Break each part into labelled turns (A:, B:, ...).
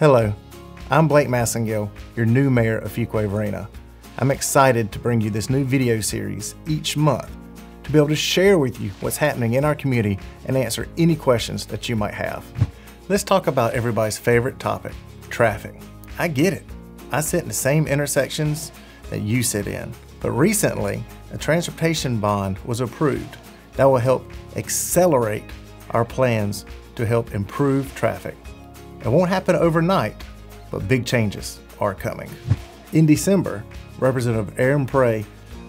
A: Hello, I'm Blake Massengill, your new mayor of Fuquay Varina. I'm excited to bring you this new video series each month to be able to share with you what's happening in our community and answer any questions that you might have. Let's talk about everybody's favorite topic, traffic. I get it. I sit in the same intersections that you sit in. But recently, a transportation bond was approved that will help accelerate our plans to help improve traffic. It won't happen overnight, but big changes are coming. In December, Representative Erin Paré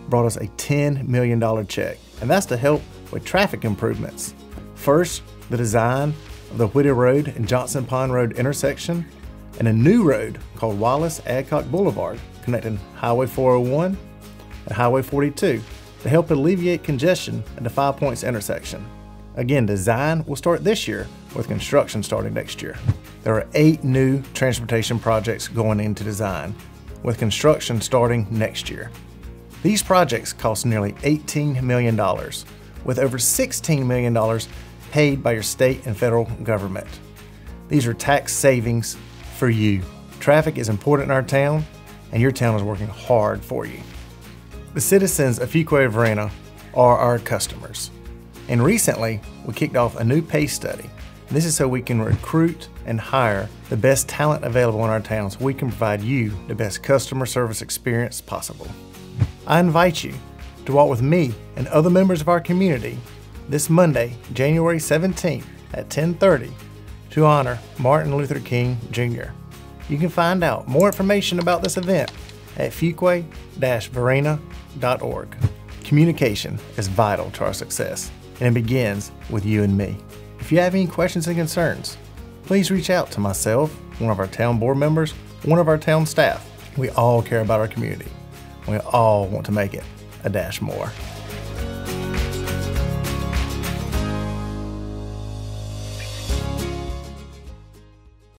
A: brought us a $10 million check, and that's to help with traffic improvements. First, the design of the Whittier Road and Johnson Pond Road intersection, and a new road called Wallace Adcock Boulevard connecting Highway 401 and Highway 42 to help alleviate congestion at the Five Points intersection. Again, design will start this year with construction starting next year. There are eight new transportation projects going into design, with construction starting next year. These projects cost nearly $18 million, with over $16 million paid by your state and federal government. These are tax savings for you. Traffic is important in our town, and your town is working hard for you. The citizens of Fuquay Varina are our customers. And recently, we kicked off a new pay study. This is so we can recruit and hire the best talent available in our town so we can provide you the best customer service experience possible. I invite you to walk with me and other members of our community this Monday, January 17th at 1030 to honor Martin Luther King Jr. You can find out more information about this event at fuquay-varina.org. Communication is vital to our success, and it begins with you and me. If you have any questions and concerns, please reach out to myself, one of our town board members, one of our town staff. We all care about our community. We all want to make it a dash more.